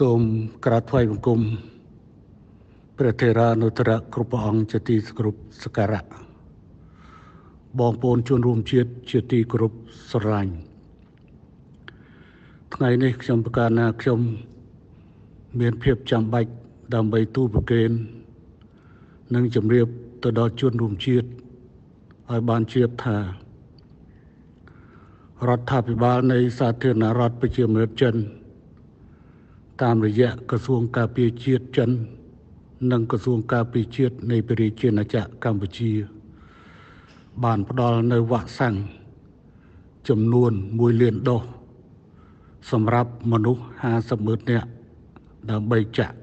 សូមក្រាបថ្វាយបង្គំព្រះថេរានុត្តរគ្រប់ព្រះអង្គជាទីគោរពសក្ការៈបងប្អូនជនរួមជាតិជាទីគោរពស្រឡាញ់ថ្ងៃនេះខ្ញុំប្រកាសណាខ្ញុំមានភាពចាំបាច់ដើម្បីទូលប្រគេននិងជម្រាបទៅដល់ជនរួមជាតិឲ្យបានជ្រាបថារដ្ឋាភិបាលនៃសាធារណរដ្ឋប្រជាមានិតចិន តាមរយៈក្រសួងការពារជាតិចិន និងក្រសួងការពារជាតិនៃប្រជាជាណាចក្រកម្ពុជា បានផ្ដល់នៅវ៉ាក់សាំងចំនួន1លានដូសសម្រាប់មនុស្ស50ម៉ឺននាក់ដើម្បីចាក់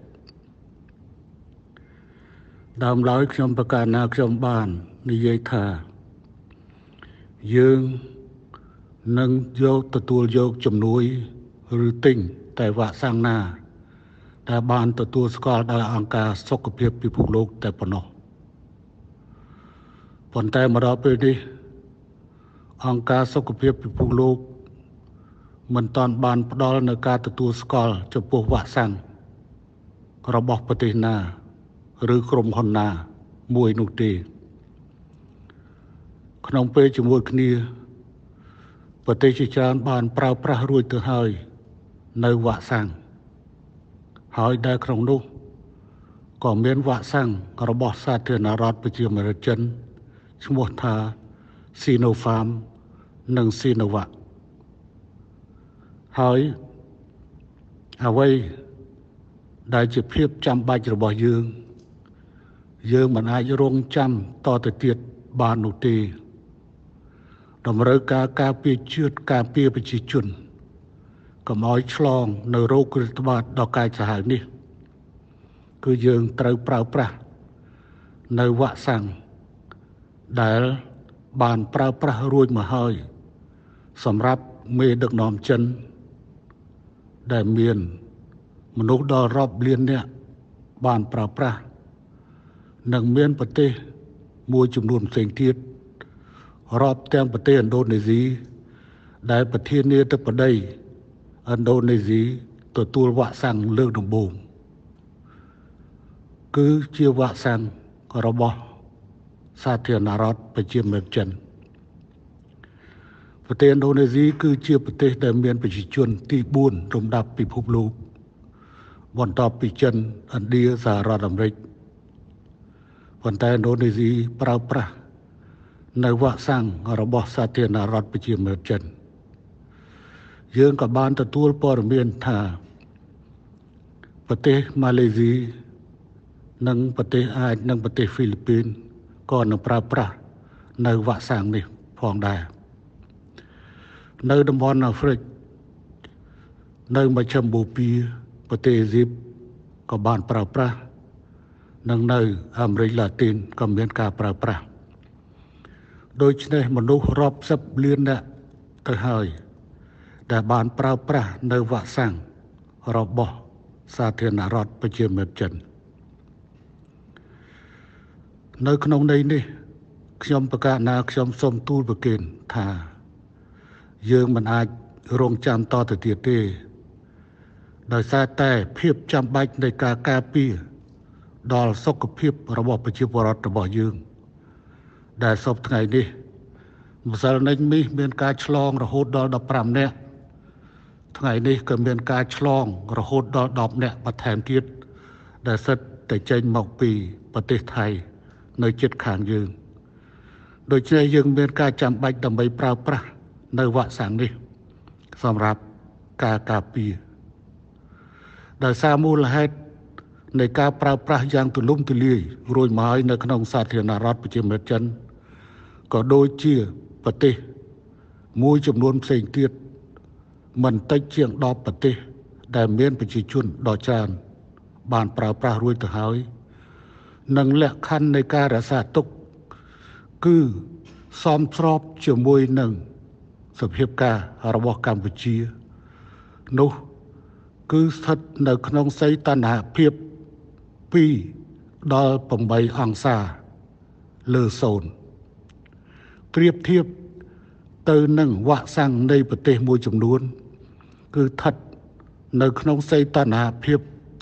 ដើមឡើយខ្ញុំប្រកាសណាខ្ញុំបាននិយាយថា យើងនឹងយកទទួលយកជំនួយឬទិញ តែវ៉ាក់សាំងណាដែលបានទទួលស្គាល់ដោយអង្គការសុខភាពពិភពលោកតែប៉ុណ្ណោះប៉ុន្តែមកដល់ពេលនេះអង្គការសុខភាពពិភពលោកមិនតាន់បានផ្ដល់នៅការទទួលស្គាល់ចំពោះវ៉ាក់សាំងរបស់ប្រទេសណាឬក្រុមហ៊ុនណាមួយនោះទេក្នុងពេលជាមួយគ្នាប្រទេសជាច្រើនបានប្រើប្រាស់រួចទៅហើយ នៅវ៉ាក់សាំងហើយដែលក្នុងនោះក៏មានវ៉ាក់សាំងរបស់សាធារណរដ្ឋប្រជាមានិតចិនឈ្មោះថា Sinopharm និង Sinovac ហើយអ្វីដែលជាភាពចាំបាច់របស់យើង យើងមិនអាចរងចាំតទៅទៀតបាននោះទេតម្រូវការការពារជាតិការពារប្រជាជន កុំឲ្យឆ្លងនៅโรគរាតត្បាតដ៏កាចសាហាវនេះ គឺយើងត្រូវប្រើប្រាស់នៅវ៉ាក់សាំងដែលបានប្រើប្រាស់រួចមកហើយ សម្រាប់មេដឹកនាំចិន ដែលមានមនុស្សដល់រាប់លាននាក់បានប្រើប្រាស់និងមានប្រទេសមួយចំនួនផ្សេងទៀតរាប់ទាំងប្រទេសឥណ្ឌូនេស៊ីដែលប្រធានាធិបតី ឥណ្ឌូនេស៊ីទទួលវ៉ាក់សាំងលើកដំបូងគឺជាវ៉ាក់សាំងរបស់សាធារណរដ្ឋប្រជាមានិតចិនប្រទេសឥណ្ឌូនេស៊ីគឺជាប្រទេសដែលមានប្រជាជនទី4លំដាប់ពិភពលោកបន្ទាប់ពីចិនឥណ្ឌាសហរដ្ឋអាមេរិកប៉ុន្តែឥណ្ឌូនេស៊ីប្រើប្រាស់នៅវ៉ាក់សាំងរបស់សាធារណរដ្ឋប្រជាមានិតចិន យើងក៏បានទទួលព័ត៌មានថាប្រទេសម៉ាឡេស៊ីនិងប្រទេសអាចនិងប្រទេសហ្វីលីពីនក៏នឹងប្រើប្រាស់នៅវ៉ាក់សាំងនេះផងដែរនៅតំបន់អាហ្វ្រិកនៅមជ្ឈមបូព៌ាប្រទេសអេស៊ីបក៏បានប្រើប្រាស់និងនៅអាមេរិកឡាទីនក៏មានការប្រើប្រាស់ដូច្នេះមនុស្សរាប់សិបលាននាក់ទៅហើយ ដែលបានប្រើប្រាស់នៅវ៉ាក់សាំងរបស់សាធារណរដ្ឋប្រជាមានិតចិននៅក្នុងន័យនេះខ្ញុំប្រកាសណាខ្ញុំសូមទូលប្រគេនថា យើងមិនអាចរងចាំតទៅទៀតទេ ដោយសារតែភាពចាំបាច់នៃការការពារដល់សុខភាពរបស់ប្រជាពលរដ្ឋរបស់យើង ដែលសពថ្ងៃនេះម្សិលមិញនេះមានការឆ្លងរហូតដល់15នាក់ ថ្ងៃនេះក៏មានការឆ្លងរហូតដល់10នាក់បន្ថែមទៀតដែលសិតតែចេញមកពីប្រទេសថៃនៅជិតខាងយើងដូច្នេះយើងមានការចាំបាច់ដើម្បីប្រើប្រាស់នៅវ៉ាក់សាំងនេះសម្រាប់ការការពារដោយសារមូលហេតុនៃការប្រើប្រាស់យ៉ាងទូលំទូលាយរួចមកហើយនៅក្នុងសាធារណរដ្ឋប្រជាមានិតចិនក៏ដូចជាប្រទេសមួយចំនួនផ្សេងទៀត មិនតិចជាង10ប្រទេស ដែលមានប្រជាជនដ៏ច្រើន បានប្រើប្រាស់រួចទៅហើយនិងលក្ខខណ្ឌនៃការរក្សាទុក គឺសមស្របជាមួយនឹងសភាពការរបស់កម្ពុជា នោះគឺស្ថិតនៅក្នុងសីតុណ្ហភាព2ដល់8អង្សាលើ0ប្រៀបធៀបទៅនឹងវ៉ាក់សាំងនៃប្រទេសមួយចំនួន គឺស្ថិតនៅក្នុងសីតុណ្ហភាព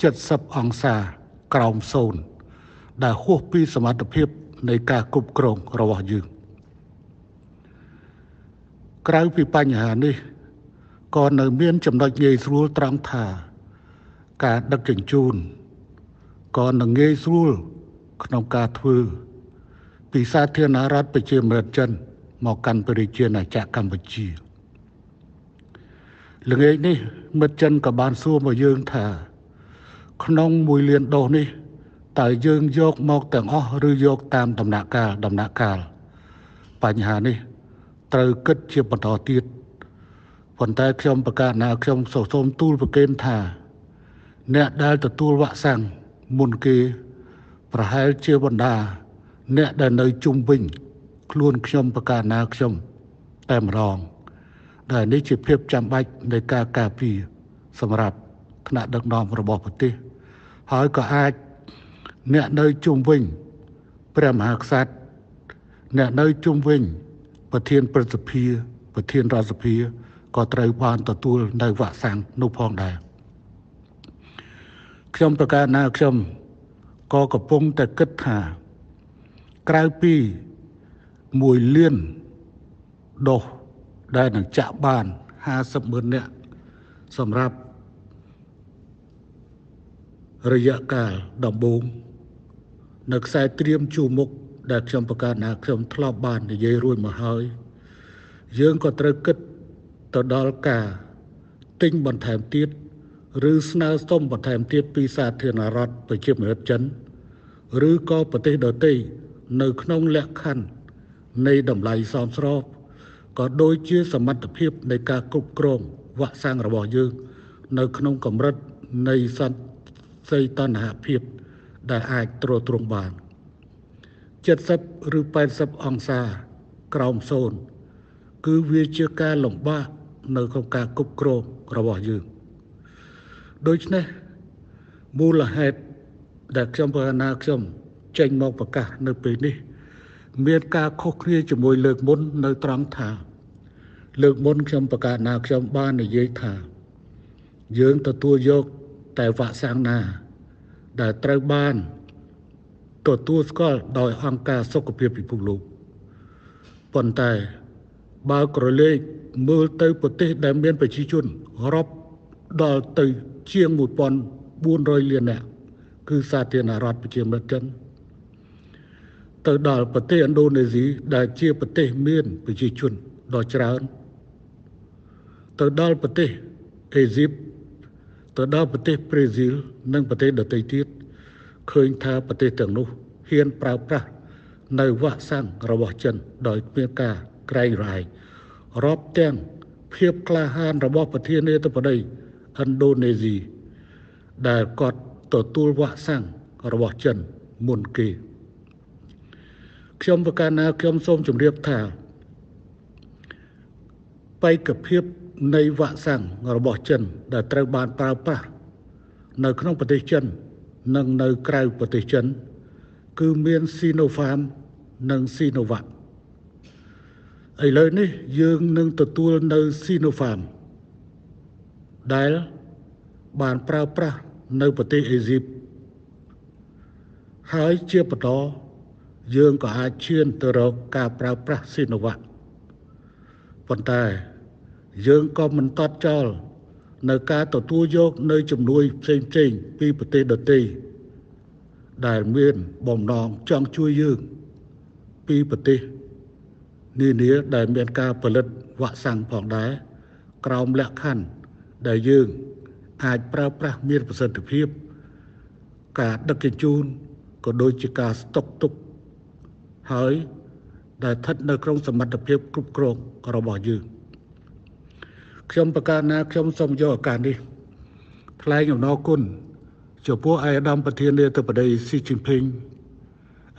70អង្សាក្រោម0ដែលហួសពីសមត្ថភាពនៃការគ្រប់គ្រងរបស់យើងក្រៅពីបញ្ហានេះក៏នៅមានចំណុចងាយស្រួលត្រង់ថា ការដឹកជញ្ជូនក៏នឹងងាយស្រួលក្នុងការធ្វើពីសាធារណរដ្ឋប្រជាមានិតចិនមកកាន់ប្រជាណាចក្រកម្ពុជា ល្ងាចនេះ មិត្តចិនក៏បានសួរមកយើងថា ក្នុងមួយលានដូសនេះតើយើងយកមកទាំងអស់ឬយកតាមដំណាក់កាលដំណាក់កាលបញ្ហានេះ ត្រូវគិតជាបន្តទៀតប៉ុន្តែខ្ញុំប្រកាសណាខ្ញុំសូមទូលប្រកេនថា អ្នកដែលទទួលវ៉ាក់សាំងមុនគេ ប្រហែលជាបណ្ដាអ្នកដែលនៅជុំវិញ ខ្លួនខ្ញុំប្រកាសណាខ្ញុំតែម្ដង ដែលនេះជាភាពចាំបាច់នៃការការពារសម្រាប់ថ្នាក់ដឹកនាំរបស់ប្រទេសហើយក៏អាចអ្នកនៅជុំវិញព្រះមហាក្សត្រអ្នកនៅជុំវិញប្រធានព្រឹទ្ធសភាប្រធានរដ្ឋសភាក៏ត្រូវបានទទួលនៅវ៉ាក់សាំងនោះផងដែរខ្ញុំប្រកាសណាខ្ញុំក៏កំពុងតែគិតថាក្រៅពី1លានដុស ដែលនឹងចាក់បាន50ម៉ឺននាក់សម្រាប់រយៈកាលដំបូងនៅខ្សែត្រៀមជួមុខដែលខ្ញុំប្រកាសណាខ្ញុំធ្លាប់បាននិយាយរួចមកហើយ យើងក៏ត្រូវគិតទៅដល់ការទិញបន្ថែមទៀតឬស្នើសុំបន្ថែមទៀតពីសាធារណរដ្ឋប្រជាមានិតចិន ឬក៏ប្រទេសដទៃនៅក្នុងលក្ខខណ្ឌនៃតម្លៃសមស្រប ក៏ដូចជាសមត្ថភាពនៃការគ្រប់គ្រងវ៉ាក់សាំងរបស់យើង នៅក្នុងកម្រិតនៃសន្តិសីតុណ្ហភាពដែលអាចទ្រទ្រង់បាន70ឬ80អង្សាក្រោម0គឺវាជាការលំបាកនៅក្នុងការគ្រប់គ្រងរបស់យើងដូច្នេះមូលហេតុដែលខ្ញុំបរណាខ្ញុំចេញមកប្រកាសនៅពេលនេះ មានការខុសគ្នាជាមួយលើកមុននៅត្រង់ថា លើកមុនខ្ញុំប្រកាសណាខ្ញុំបាននិយាយថា យើងទទួលយកតែវ៉ាក់សាំងណា ដែលត្រូវបានទទួលស្គាល់ដោយអង្គការសុខភាពពិភពលោកប៉ុន្តែបើក្រឡេកមើលទៅប្រទេសដែលមានប្រជាជនរាប់ដល់ទៅជាង1400លាននាក់គឺសាធារណរដ្ឋប្រជាមានិតចិនទៅដល់ប្រទេសឥណ្ឌូនេស៊ីដែលជាប្រទេសមានប្រជាជនដ៏ច្រើន ទៅដល់ប្រទេសអេស៊ីបទៅដល់ប្រទេសប្រេស៊ីលនិងប្រទេសដទៃទៀតឃើញថាប្រទេសទាំងនោះហ៊ានប្រើប្រាស់នៅវ៉ាក់សាំងរបស់ចិនដោយគ្មានការក្រែងរ៉ាយរាប់ទាំងភាពក្លាហានរបស់ប្រធានាធិបតីឥណ្ឌូនេស៊ីដែលគាត់ទទួលវ៉ាក់សាំងរបស់ចិនមុនគេខ្ញុំប្រកាសណាខ្ញុំសូមជម្រាបថាបេក្ខភាព នៃវ៉ាក់សាំងរបស់ចិន ដែលត្រូវបានប្រើប្រាស់នៅក្នុងប្រទេសចិន និងនៅក្រៅប្រទេសចិន គឺមាន Sinopharm និង Sinovac ឥឡូវនេះយើងនឹងទទួលនៅ Sinopharm ដែលបានប្រើប្រាស់នៅប្រទេសអេស៊ីបហើយជាបន្តយើងក៏អាចឈានទៅរកការប្រើប្រាស់ Sinovac ប៉ុន្តែ យើងក៏មិនតត់ចោលនៅការទទួលយកនៅជំនួយផ្សេងផ្សេងពីប្រទេសដទៃដែលមានបំណងចង់ជួយយើងពីប្រទេសនានាដែលមានការផលិតវ៉ាក់សាំងផងដែរក្រោមលក្ខខណ្ឌដែលយើងអាចប្រើប្រាស់មានប្រសិទ្ធភាព ការដឹកជញ្ជូនក៏ដូចជាការស្តុកទុកហើយដែលស្ថិតនៅក្នុងសមត្ថភាពគ្រប់គ្រងរបស់យើង ខ្ញុំប្រកាសណាខ្ញុំសូមយកឱកាសនេះថ្លែងអំណរគុណចំពោះអាយដាមប្រធានាធិបតីស៊ីជីនភីង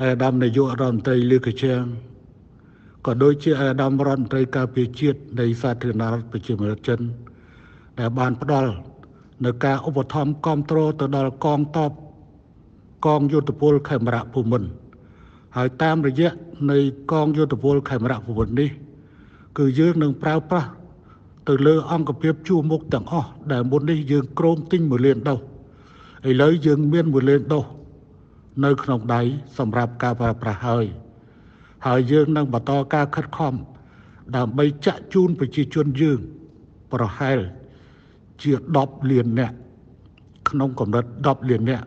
អាយដាមនាយករដ្ឋមន្ត្រីលីកជាងក៏ដូចជាអាយដាមរដ្ឋមន្ត្រីការពារជាតិនៃសាធារណរដ្ឋប្រជាមានិតចិនដែលបានផ្ដល់នៅការឧបត្ថម្ភគ្រប់គ្រងទៅដល់កងទ័ពកងយុទ្ធពលខេមរៈភូមិន្ទហើយតាមរយៈនៃកងយុទ្ធពលខេមរៈភូមិន្ទនេះ គឺយើងនឹងប្រើប្រាស់ ទៅលើអង្គភាពជួមុខទាំងអស់ដែលមុននេះយើងក្រោមទិញ1លានដុសឥឡូវយើងមាន1លានដុសនៅក្នុងដៃសម្រាប់ការប្រើប្រាស់ហើយហើយយើងនឹងបន្តការខិតខំដើម្បីចាក់ជូនប្រជាជនយើងប្រហែលជា10លាននាក់ក្នុងកម្រិត10លាននាក់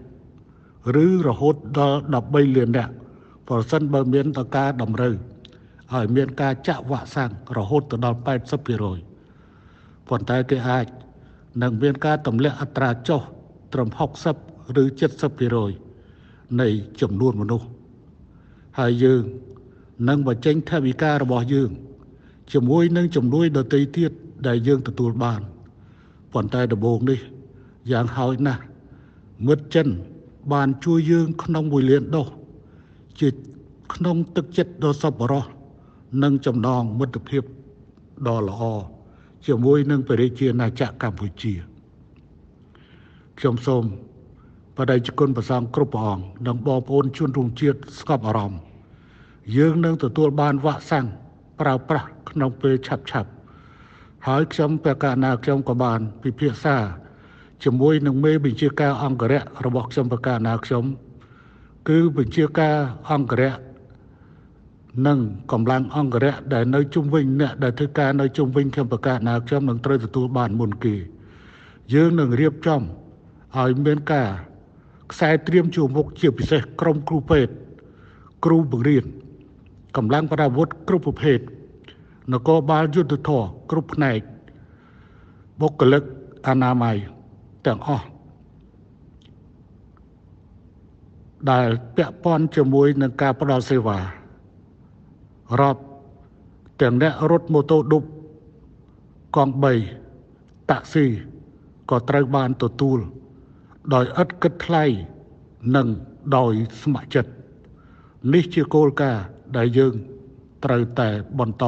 ឬរហូតដល់13លាននាក់ប្រសិនបើមានតការតម្រូវហើយមានការចាក់វ៉ាក់សាំងរហូតទៅដល់80% ប៉ុន្តែគេអាចនឹងមានការទម្លាក់អត្រាចុះត្រឹម60ឬ70%នៃចំនួនមនុស្សហើយយើងនឹងបញ្ចេញថវិការបស់យើង ជាមួយនឹងជំនួយដទៃទៀតដែលយើងទទួលបានប៉ុន្តែដំបូងនេះយ៉ាងហោចណាស់មិត្តចិន បានជួយយើងក្នុងមួយលានដុសជាក្នុងទឹកចិត្តដ៏សប្បុរសនិងចំណងមិត្តភាពដ៏ល្អ ជាមួយនឹងប្រជាជាណាចក្រកម្ពុជាខ្ញុំសូមបដិជគុណប្រសងគ្រប់ព្រះអង្គនិងបងប្អូនជនរួមជាតិស្កប់អារម្មណ៍យើងនឹងទទួលបានវ៉ាក់សាំងប្រើប្រាស់ក្នុងពេលឆាប់ឆាប់ហើយខ្ញុំប្រកាសណាខ្ញុំក៏បានពិភាក្សាជាមួយនឹងមេបញ្ជាការអង្គរៈរបស់ខ្ញុំប្រកាសណាខ្ញុំគឺបញ្ជាការអង្គរៈ និងកម្លាំងអង្គរៈដែលនៅជុំវិញអ្នកដែលធ្វើការនៅជុំវិញខ្ញុំប្រកាសណាខ្ញុំនឹងត្រូវទទួលបានមុនគេយើងនឹងរៀបចំឲ្យមានការខ្សែត្រៀមជួមុខជាពិសេសក្រុមគ្រូពេទ្យគ្រូបង្រៀនកម្លាំងប្រដាវុធគ្រប់ប្រភេទនគរបាលយុទ្ធធរគ្រប់ផ្នែកបុគ្គលិកអនាម័យទាំងអស់ដែលពាក់ព័ន្ធជាមួយនឹងការផ្ដល់សេវា រាប់ទាំងអ្នករត់ម៉ូតូឌុបកង់3តាក់ស៊ីក៏ត្រូវបានទទួល ដោយឥតគិតថ្លៃនិងដោយស្ម័គ្រចិត្តនេះជាគោលការណ៍ដែលយើងត្រូវតែបន្ត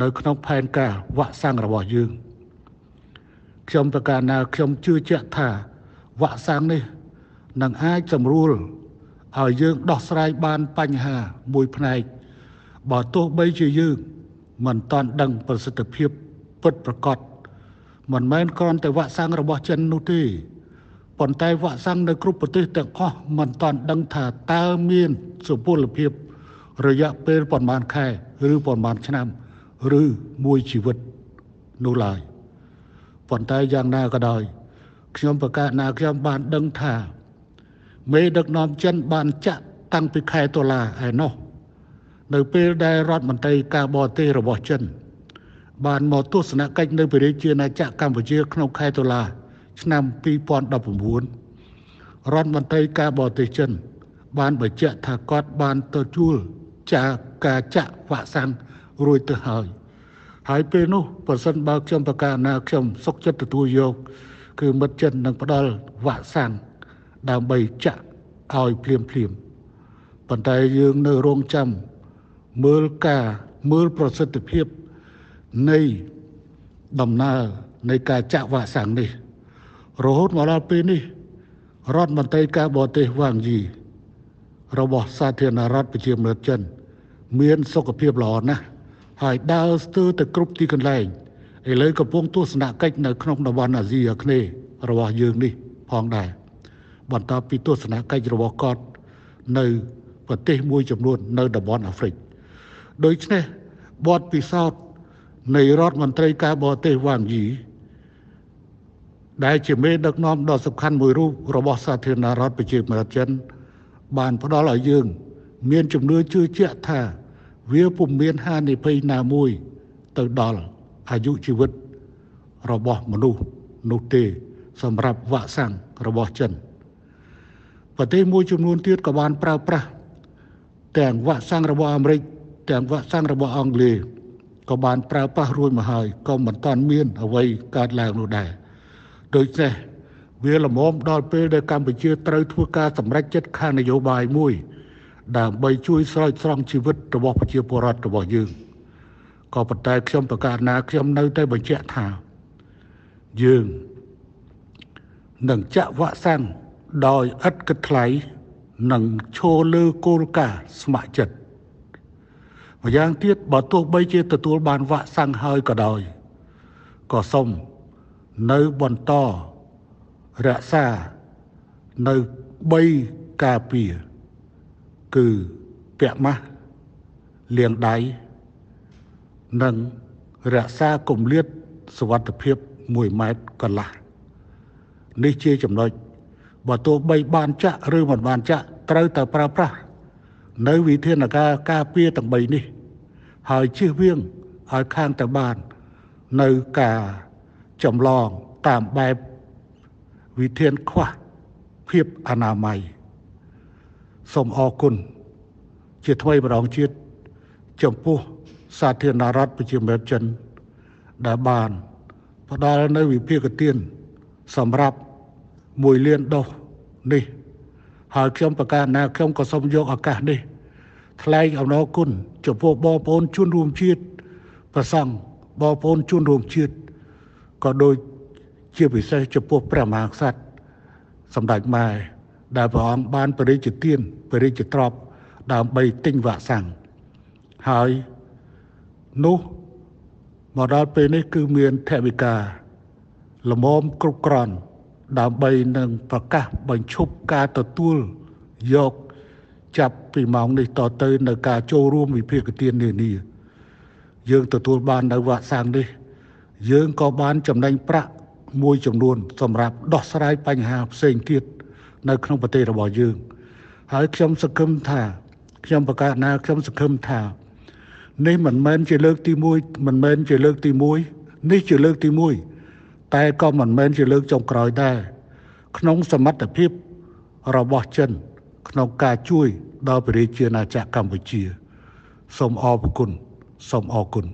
នៅក្នុងផែនការវាក់សាំងរបស់យើងខ្ញុំប្រកាសណាខ្ញុំជឿជាក់ថាវាក់សាំងនេះនឹងអាចសម្រួលឲ្យយើងដោះស្រាយបានបញ្ហាមួយផ្នែក បើទោះបីជាយើង មិនតាន់ដឹងប្រសិទ្ធភាពពិតប្រាកដមិនមែនគ្រាន់តែវាក់សាំងរបស់ចិននោះទេប៉ុន្តែវាក់សាំងនៅគ្រប់ប្រទេសទាំងអស់មិនតាន់ដឹងថាតើមានសុពលភាព រយៈពេលប្រហែលខែឬប្រហែលឆ្នាំ ឬមួយជីវិតនោះឡើយប៉ុន្តែយ៉ាងណាក៏ដោយខ្ញុំប្រកាសណាខ្ញុំបានដឹងថាមេដឹកនាំចិនបានចាក់តាំងពីខែតុលាឯណោះ នៅពេលដែលរដ្ឋមន្ត្រីការបរទេសរបស់ចិន បានមកទស្សនកិច្ចនៅព្រះរាជាណាចក្រកម្ពុជា ក្នុងខែតុលា ឆ្នាំ2019រដ្ឋមន្ត្រីការបរទេសចិន បានបញ្ជាក់ថាគាត់បានទទួលចាការចាក់វ៉ាក់សាំងរួចទៅហើយហើយពេលនោះប្រសិនបើខ្ញុំប្រកាសណាខ្ញុំសុខចិត្តទទួលយក គឺមិត្តចិននឹងផ្ដល់វ៉ាក់សាំងដើម្បីចាក់ឲ្យភ្លាមភ្លាមប៉ុន្តែយើងនៅរងចាំ មើលការមើលប្រសិទ្ធភាពនៃដំណើរនៃការចាក់វ៉ាក់សាំងនេះ រហូតមកដល់ពេលនេះរដ្ឋមន្ត្រីការបរទេសវ៉ាងយីរបស់សាធារណរដ្ឋប្រជាមានិតចិន មានសុខភាពល្អណាស់ហើយដើរស្ទើរទៅគ្រប់ទីកន្លែងឥឡូវកំពុងទស្សនកិច្ចនៅក្នុងតំបន់អាស៊ីអាគ្នេយ៍របស់យើងនេះផងដែរបន្ទាប់ពីទស្សនកិច្ចរបស់គាត់នៅប្រទេសមួយចំនួននៅតំបន់អាហ្វ្រិក ដូច្នេះបទពិសោធន៍នៃរដ្ឋមន្ត្រីការបរទេសវ៉ាងយីដែលជាមេដឹកនាំដ៏សំខាន់មួយរូបរបស់សាធារណរដ្ឋប្រជាមានិតចិន បានផ្ដល់ឲ្យយើង មានជំនឿជឿជាក់ថា វាពុំមានហានិភ័យណាមួយ ទៅដល់អាយុជីវិត របស់មនុស្សនោះទេ សម្រាប់វ៉ាក់សាំងរបស់ចិនប្រទេសមួយចំនួនទៀតក៏បានប្រើប្រាស់ទាំងវ៉ាក់សាំងរបស់អាមេរិក ទាំងវ៉ាក់សាំងរបស់អង់គ្លេសក៏បានប្រើប្រាស់រួចមកហើយក៏មិនតាន់មានអ្វីកើតឡើងនោះដែរដូច្នេះវាលមមដល់ពេលដែលកម្ពុជាត្រូវធ្វើការសម្រេចចិត្តខាងនយោបាយមួយ ដើម្បីជួយស្រោចស្រង់ជីវិតរបស់ប្រជាពលរដ្ឋរបស់យើងក៏ប៉ុន្តែខ្ញុំប្រកាសណាខ្ញុំនៅតែបញ្ជាក់ថាយើងនឹងចាក់វ៉ាក់សាំងដោយឥតគិតថ្លៃនិងឈរលើគោលការណ៍ស្ម័គ្រចិត្ត ម្យ៉ាងទៀតបើទោះបីជាទទួលបានវ៉ាក់សាំងហើយក៏ដោយក៏សូមនៅបន្តរក្សានៅ3ការពារគឺពាក់ម៉ាស់លាងដៃនិងរក្សាគម្លាតសវត្ថភាព1ម៉ែត្រកន្លះនេះជាចំណុចបើទោះបីបានចាក់ឬមិនបានចាក់ត្រូវតែប្រើប្រាស់ នៅវិធានការការពារទាំង3នេះ ហើយជៀសវាងឲ្យខាងតែបាន នៅការចម្លងតាមបែបវិធានខ្វះភាពអនាម័យសូមអរគុណជាថ្មីម្ដងជាតិចំពោះសាធារណរដ្ឋប្រជាមានិតចិន ដែលបាន ផ្ដល់នៅវិភាគទានសម្រាប់1លានដុសនេះហើយខ្ញុំប្រកាសណាខ្ញុំក៏សូមយកឱកាសនេះ ថ្លែងអំណរគុណចំពោះបងប្អូនជនរួមជាតិប្រសង់បងប្អូនជនរួមជាតិក៏ដូចជាពិសេសចំពោះព្រះមហាក្សត្រសម្ដេចម៉ែដែលព្រះអង្គបានបរិជ្ជទានបរិជ្ជទ្រព្យដើម្បីទិញវ៉ាក់សាំងហើយនោះមកដល់ពេលនេះគឺមានថវិកាលមមគ្រប់គ្រាន់ដើម្បីនឹងប្រកាសបញ្ឈប់ការទទួលយក ចាប់ពីម៉ោងនេះតទៅនៅការចូលរួមវិភាគទាននានាយើងទទួលបាននៅវ៉ាក់សាំងនេះ យើងក៏បានចំណេញប្រាក់មួយចំនួន សម្រាប់ដោះស្រាយបញ្ហាផ្សេងទៀតនៅក្នុងប្រទេសរបស់យើង ហើយខ្ញុំសង្ឃឹមថាខ្ញុំប្រកាសណាខ្ញុំសង្ឃឹមថា នេះមិនមែនជាលើកទី1មិនមែនជាលើកទី1នេះជាលើកទី1តែក៏មិនមែនជាលើកចុងក្រោយដែរក្នុងសមត្ថភាពរបស់ចិន ក្នុងការជួយដល់ប្រជាណាចក្រកម្ពុជាសូមអរគុណសូមអរគុណ